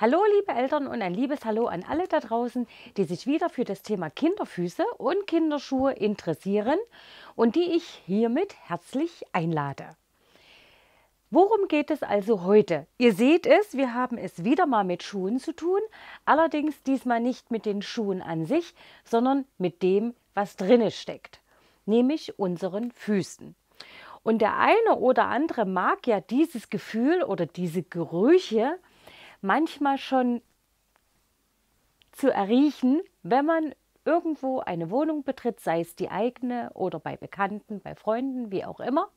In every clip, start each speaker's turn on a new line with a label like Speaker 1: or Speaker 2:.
Speaker 1: Hallo liebe Eltern und ein liebes Hallo an alle da draußen, die sich wieder für das Thema Kinderfüße und Kinderschuhe interessieren und die ich hiermit herzlich einlade. Worum geht es also heute? Ihr seht es, wir haben es wieder mal mit Schuhen zu tun, allerdings diesmal nicht mit den Schuhen an sich, sondern mit dem, was drinne steckt, nämlich unseren Füßen. Und der eine oder andere mag ja dieses Gefühl oder diese Gerüche manchmal schon zu erriechen, wenn man irgendwo eine Wohnung betritt, sei es die eigene oder bei Bekannten, bei Freunden, wie auch immer.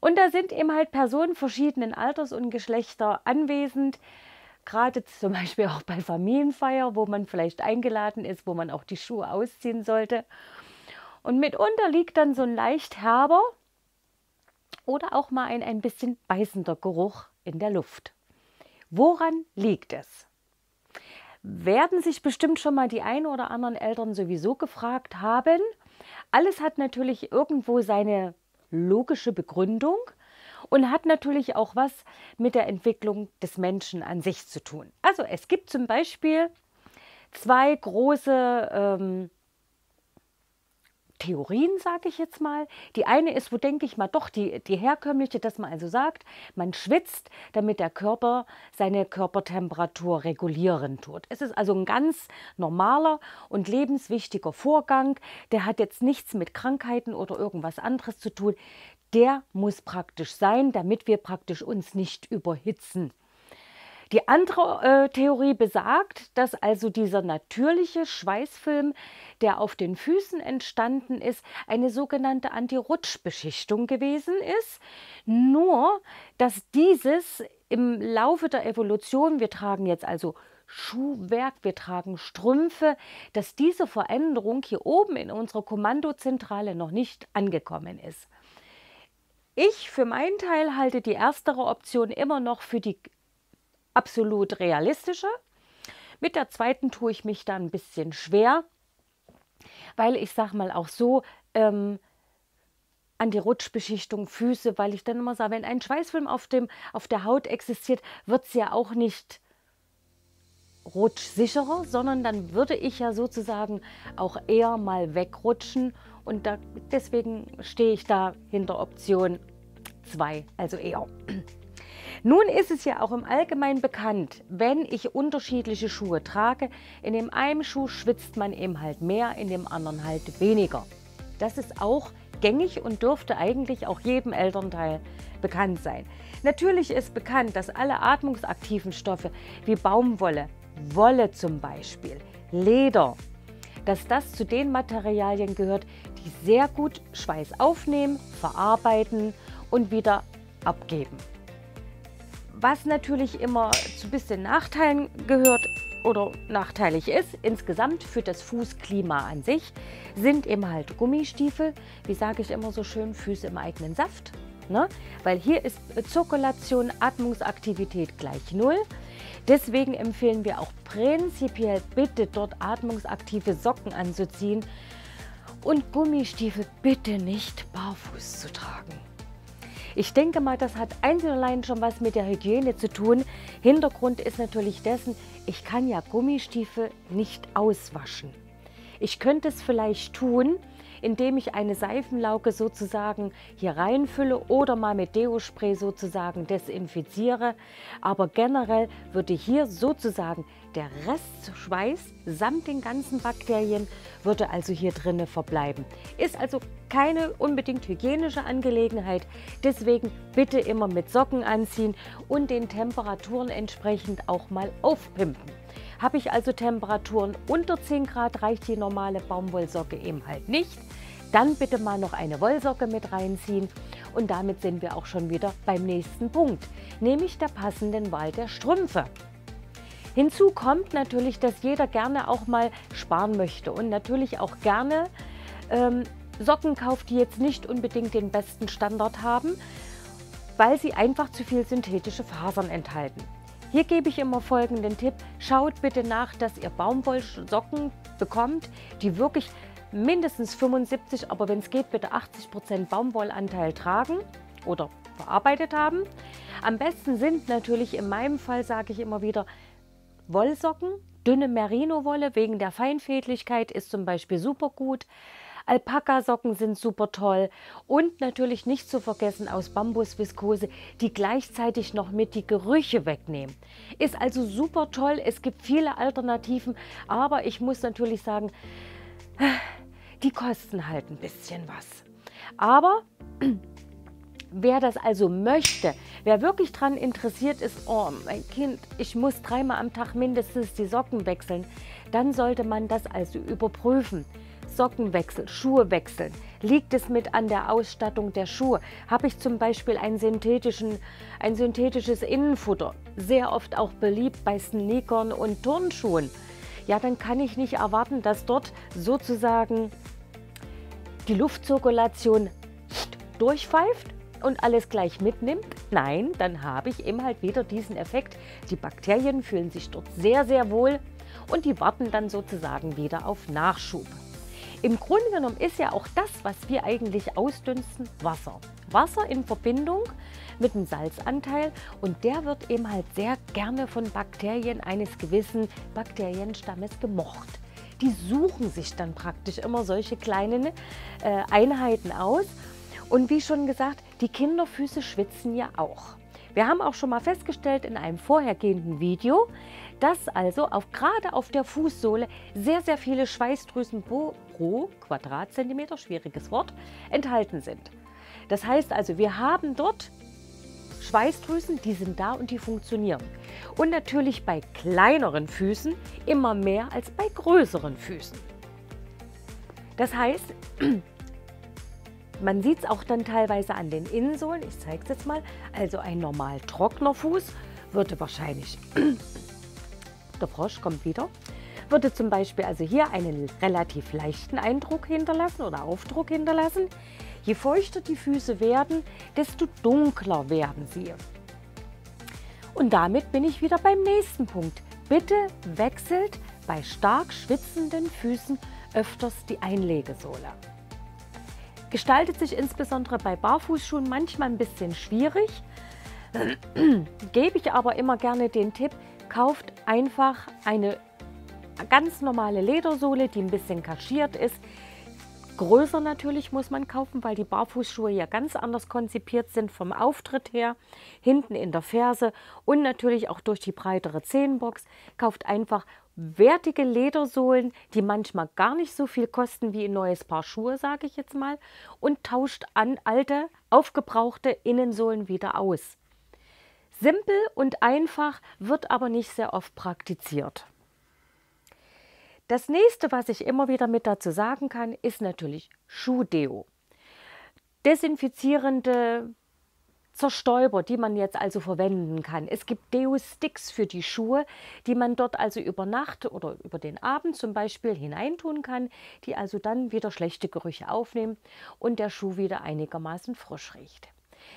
Speaker 1: Und da sind eben halt Personen verschiedenen Alters und Geschlechter anwesend, gerade zum Beispiel auch bei Familienfeier, wo man vielleicht eingeladen ist, wo man auch die Schuhe ausziehen sollte. Und mitunter liegt dann so ein leicht herber oder auch mal ein ein bisschen beißender Geruch in der Luft. Woran liegt es? Werden sich bestimmt schon mal die ein oder anderen Eltern sowieso gefragt haben. Alles hat natürlich irgendwo seine logische Begründung und hat natürlich auch was mit der Entwicklung des Menschen an sich zu tun. Also es gibt zum Beispiel zwei große ähm, Theorien, sage ich jetzt mal. Die eine ist, wo denke ich mal doch die, die herkömmliche, dass man also sagt, man schwitzt, damit der Körper seine Körpertemperatur regulieren tut. Es ist also ein ganz normaler und lebenswichtiger Vorgang. Der hat jetzt nichts mit Krankheiten oder irgendwas anderes zu tun. Der muss praktisch sein, damit wir praktisch uns nicht überhitzen. Die andere äh, Theorie besagt, dass also dieser natürliche Schweißfilm, der auf den Füßen entstanden ist, eine sogenannte Anti-Rutsch-Beschichtung gewesen ist. Nur, dass dieses im Laufe der Evolution, wir tragen jetzt also Schuhwerk, wir tragen Strümpfe, dass diese Veränderung hier oben in unserer Kommandozentrale noch nicht angekommen ist. Ich für meinen Teil halte die erstere Option immer noch für die absolut realistische. Mit der zweiten tue ich mich dann ein bisschen schwer, weil ich sage mal auch so, ähm, an die Rutschbeschichtung Füße, weil ich dann immer sage, wenn ein Schweißfilm auf, dem, auf der Haut existiert, wird es ja auch nicht rutschsicherer, sondern dann würde ich ja sozusagen auch eher mal wegrutschen und da, deswegen stehe ich da hinter Option 2, also eher. Nun ist es ja auch im Allgemeinen bekannt, wenn ich unterschiedliche Schuhe trage, in dem einen Schuh schwitzt man eben halt mehr, in dem anderen halt weniger. Das ist auch gängig und dürfte eigentlich auch jedem Elternteil bekannt sein. Natürlich ist bekannt, dass alle atmungsaktiven Stoffe wie Baumwolle, Wolle zum Beispiel, Leder, dass das zu den Materialien gehört, die sehr gut Schweiß aufnehmen, verarbeiten und wieder abgeben. Was natürlich immer zu ein bisschen Nachteilen gehört oder nachteilig ist, insgesamt für das Fußklima an sich, sind eben halt Gummistiefel. Wie sage ich immer so schön, Füße im eigenen Saft. Ne? Weil hier ist Zirkulation, Atmungsaktivität gleich null. Deswegen empfehlen wir auch prinzipiell bitte dort atmungsaktive Socken anzuziehen und Gummistiefel bitte nicht barfuß zu tragen. Ich denke mal, das hat einzig allein schon was mit der Hygiene zu tun. Hintergrund ist natürlich dessen, ich kann ja Gummistiefel nicht auswaschen. Ich könnte es vielleicht tun, indem ich eine Seifenlauge sozusagen hier reinfülle oder mal mit Deo-Spray sozusagen desinfiziere. Aber generell würde hier sozusagen der Restschweiß samt den ganzen Bakterien würde also hier drinnen verbleiben. Ist also keine unbedingt hygienische Angelegenheit. Deswegen bitte immer mit Socken anziehen und den Temperaturen entsprechend auch mal aufpimpen. Habe ich also Temperaturen unter 10 Grad, reicht die normale Baumwollsocke eben halt nicht. Dann bitte mal noch eine Wollsocke mit reinziehen und damit sind wir auch schon wieder beim nächsten Punkt, nämlich der passenden Wahl der Strümpfe. Hinzu kommt natürlich, dass jeder gerne auch mal sparen möchte und natürlich auch gerne ähm, Socken kauft, die jetzt nicht unbedingt den besten Standard haben, weil sie einfach zu viel synthetische Fasern enthalten. Hier gebe ich immer folgenden Tipp. Schaut bitte nach, dass ihr Baumwollsocken bekommt, die wirklich mindestens 75, aber wenn es geht, bitte 80 Prozent Baumwollanteil tragen oder verarbeitet haben. Am besten sind natürlich in meinem Fall, sage ich immer wieder, Wollsocken, dünne Merino-Wolle wegen der Feinfädlichkeit ist zum Beispiel super gut. Alpaka-Socken sind super toll und natürlich nicht zu vergessen aus Bambusviskose, die gleichzeitig noch mit die Gerüche wegnehmen. Ist also super toll. Es gibt viele Alternativen, aber ich muss natürlich sagen, die kosten halt ein bisschen was. Aber wer das also möchte, wer wirklich daran interessiert ist, oh mein Kind, ich muss dreimal am Tag mindestens die Socken wechseln, dann sollte man das also überprüfen. Socken wechseln, Schuhe wechseln. Liegt es mit an der Ausstattung der Schuhe? Habe ich zum Beispiel ein synthetisches Innenfutter, sehr oft auch beliebt bei Sneakern und Turnschuhen, ja, dann kann ich nicht erwarten, dass dort sozusagen die Luftzirkulation durchpfeift und alles gleich mitnimmt. Nein, dann habe ich eben halt wieder diesen Effekt. Die Bakterien fühlen sich dort sehr, sehr wohl und die warten dann sozusagen wieder auf Nachschub. Im Grunde genommen ist ja auch das, was wir eigentlich ausdünsten, Wasser. Wasser in Verbindung mit einem Salzanteil und der wird eben halt sehr gerne von Bakterien eines gewissen Bakterienstammes gemocht. Die suchen sich dann praktisch immer solche kleinen äh, Einheiten aus. Und wie schon gesagt, die Kinderfüße schwitzen ja auch. Wir haben auch schon mal festgestellt in einem vorhergehenden Video, dass also auf, gerade auf der Fußsohle sehr, sehr viele Schweißdrüsen pro, pro Quadratzentimeter, schwieriges Wort, enthalten sind. Das heißt also, wir haben dort Schweißdrüsen, die sind da und die funktionieren. Und natürlich bei kleineren Füßen immer mehr als bei größeren Füßen. Das heißt, man sieht es auch dann teilweise an den Innensohlen. Ich zeige es jetzt mal. Also ein normal trockener Fuß würde wahrscheinlich, der Frosch kommt wieder, würde zum Beispiel also hier einen relativ leichten Eindruck hinterlassen oder Aufdruck hinterlassen. Je feuchter die Füße werden, desto dunkler werden sie. Und damit bin ich wieder beim nächsten Punkt. Bitte wechselt bei stark schwitzenden Füßen öfters die Einlegesohle. Gestaltet sich insbesondere bei Barfußschuhen manchmal ein bisschen schwierig. Gebe ich aber immer gerne den Tipp, kauft einfach eine ganz normale Ledersohle, die ein bisschen kaschiert ist. Größer natürlich muss man kaufen, weil die Barfußschuhe ja ganz anders konzipiert sind vom Auftritt her, hinten in der Ferse und natürlich auch durch die breitere Zehenbox. Kauft einfach wertige Ledersohlen, die manchmal gar nicht so viel kosten wie ein neues Paar Schuhe, sage ich jetzt mal, und tauscht an alte, aufgebrauchte Innensohlen wieder aus. Simpel und einfach wird aber nicht sehr oft praktiziert. Das nächste, was ich immer wieder mit dazu sagen kann, ist natürlich Schuhdeo. Desinfizierende Zerstäuber, die man jetzt also verwenden kann. Es gibt Deo-Sticks für die Schuhe, die man dort also über Nacht oder über den Abend zum Beispiel hineintun kann, die also dann wieder schlechte Gerüche aufnehmen und der Schuh wieder einigermaßen frisch riecht.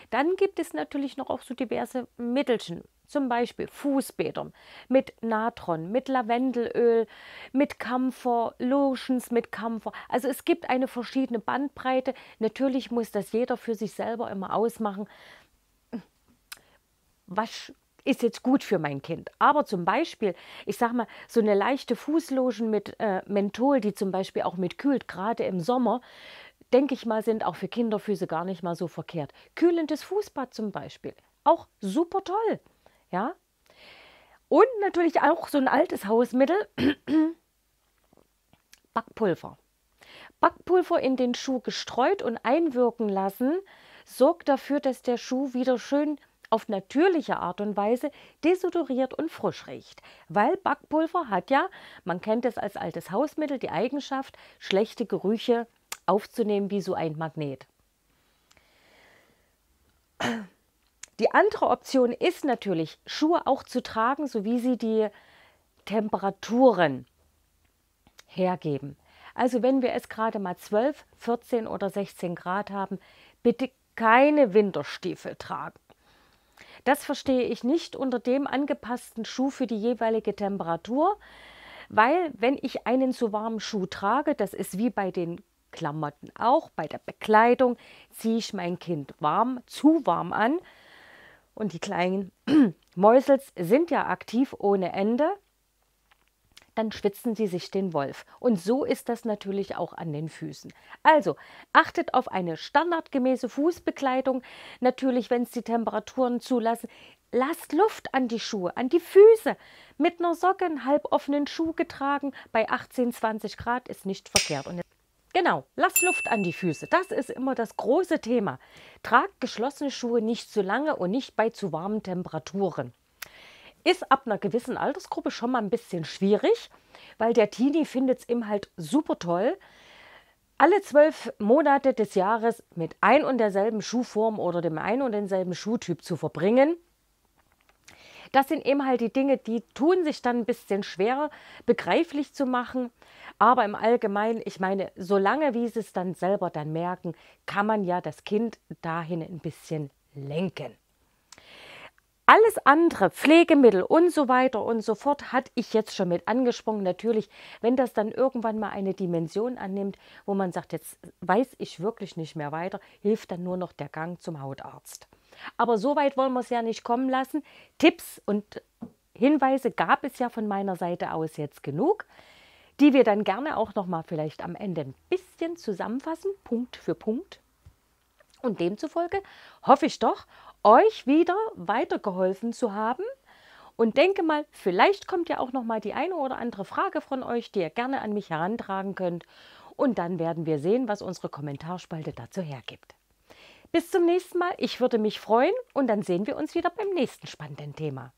Speaker 1: Dann gibt es natürlich noch auch so diverse Mittelchen, zum Beispiel Fußbäder mit Natron, mit Lavendelöl, mit Camphor, Lotions mit Camphor. Also es gibt eine verschiedene Bandbreite. Natürlich muss das jeder für sich selber immer ausmachen was ist jetzt gut für mein Kind. Aber zum Beispiel, ich sage mal, so eine leichte Fußlotion mit äh, Menthol, die zum Beispiel auch mit kühlt, gerade im Sommer, denke ich mal, sind auch für Kinderfüße gar nicht mal so verkehrt. Kühlendes Fußbad zum Beispiel, auch super toll. Ja? Und natürlich auch so ein altes Hausmittel, Backpulver. Backpulver in den Schuh gestreut und einwirken lassen, sorgt dafür, dass der Schuh wieder schön auf natürliche Art und Weise desodoriert und frisch riecht. Weil Backpulver hat ja, man kennt es als altes Hausmittel, die Eigenschaft, schlechte Gerüche aufzunehmen wie so ein Magnet. Die andere Option ist natürlich, Schuhe auch zu tragen, so wie sie die Temperaturen hergeben. Also wenn wir es gerade mal 12, 14 oder 16 Grad haben, bitte keine Winterstiefel tragen. Das verstehe ich nicht unter dem angepassten Schuh für die jeweilige Temperatur, weil wenn ich einen zu warmen Schuh trage, das ist wie bei den Klamotten auch, bei der Bekleidung, ziehe ich mein Kind warm, zu warm an. Und die kleinen Mäusels sind ja aktiv ohne Ende. Dann schwitzen sie sich den Wolf. Und so ist das natürlich auch an den Füßen. Also achtet auf eine standardgemäße Fußbekleidung. Natürlich, wenn es die Temperaturen zulassen, lasst Luft an die Schuhe, an die Füße. Mit einer Socke einen halboffenen Schuh getragen bei 18, 20 Grad ist nicht verkehrt. Und Genau, lasst Luft an die Füße. Das ist immer das große Thema. Tragt geschlossene Schuhe nicht zu lange und nicht bei zu warmen Temperaturen. Ist ab einer gewissen Altersgruppe schon mal ein bisschen schwierig, weil der Teenie findet es eben halt super toll, alle zwölf Monate des Jahres mit ein und derselben Schuhform oder dem ein und denselben Schuhtyp zu verbringen. Das sind eben halt die Dinge, die tun sich dann ein bisschen schwerer begreiflich zu machen. Aber im Allgemeinen, ich meine, solange wie sie es dann selber dann merken, kann man ja das Kind dahin ein bisschen lenken. Alles andere, Pflegemittel und so weiter und so fort, hatte ich jetzt schon mit angesprochen. Natürlich, wenn das dann irgendwann mal eine Dimension annimmt, wo man sagt, jetzt weiß ich wirklich nicht mehr weiter, hilft dann nur noch der Gang zum Hautarzt. Aber so weit wollen wir es ja nicht kommen lassen. Tipps und Hinweise gab es ja von meiner Seite aus jetzt genug, die wir dann gerne auch noch mal vielleicht am Ende ein bisschen zusammenfassen, Punkt für Punkt. Und demzufolge hoffe ich doch, euch wieder weitergeholfen zu haben. Und denke mal, vielleicht kommt ja auch noch mal die eine oder andere Frage von euch, die ihr gerne an mich herantragen könnt. Und dann werden wir sehen, was unsere Kommentarspalte dazu hergibt. Bis zum nächsten Mal. Ich würde mich freuen und dann sehen wir uns wieder beim nächsten spannenden Thema.